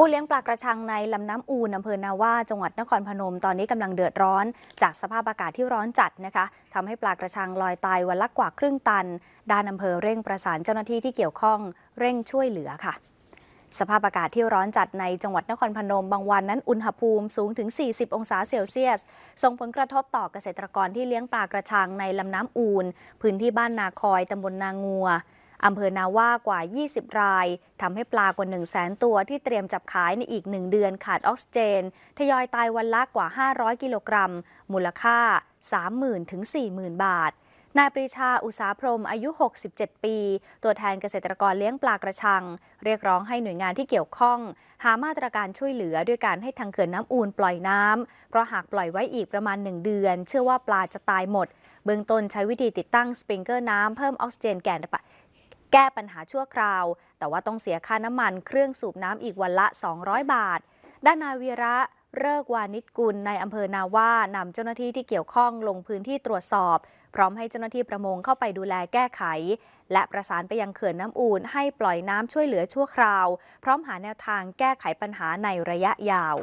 ผู้เลี้ยงปลากระชังในลำน้ำอูนอำเภอนาว่าจังหวัดนครพนม ตอนนี้กำลังเดือดร้อน จากสภาพอากาศที่ร้อนจัดนะคะทำให้ปลากระชังลอยตายวันละกว่าครึ่งตัน ด้านอำเภอเร่งประสานเจ้าหน้าที่ที่เกี่ยวข้องเร่งช่วยเหลือค่ะ สภาพอากาศที่ร้อนจัดในจังหวัดนครพนม บางวันนั้นอุณหภูมิสูงถึง 40 องศาเซลเซียส ส่งผลกระทบต่อเกษตรกรที่เลี้ยงปลากระชังในลำน้ำอูน พื้นที่บ้านนาคอยตำบลนางัว อำเภอนาว่ากว่า 20 ราย ทำให้ปลากว่า 1 0 0 0 0แสนตัวที่เตรียมจับขายในอีก 1 เดือนขาดออกซิเจน ทยอยตายวันละกว่า 500 กิโลกรัม มูลค่า 30,000 ถึง 40,000 บาท นายปรีชาอุตสาพรมอายุ 67 ปี ตัวแทนเกษตรกรเลี้ยงปลากระชัง เรียกร้องให้หน่วยงานที่เกี่ยวข้อง หามาตรการช่วยเหลือด้วยการให้ทางเขื่อนน้ำอูนปล่อยน้ำ เพราะหากปล่อยไว้อีกประมาณ 1 เดือน เชื่อว่าปลาจะตายหมด เบื้องต้นใช้วิธีติดตั้งสปริงเกอร์น้ำเพิ่มออกซิเจนแก่ แก้ปัญหาชั่วคราว แต่ว่าต้องเสียค่าน้ำมันเครื่องสูบน้ำอีกวันละ 200 บาท ด้านนายวีระเลิกวานิชกุลในอำเภอนาว่านำเจ้าหน้าที่ที่เกี่ยวข้องลงพื้นที่ตรวจสอบ พร้อมให้เจ้าหน้าที่ประมงเข้าไปดูแลแก้ไข และประสานไปยังเขื่อนน้ำอูนให้ปล่อยน้ำช่วยเหลือชั่วคราว พร้อมหาแนวทางแก้ไขปัญหาในระยะยาว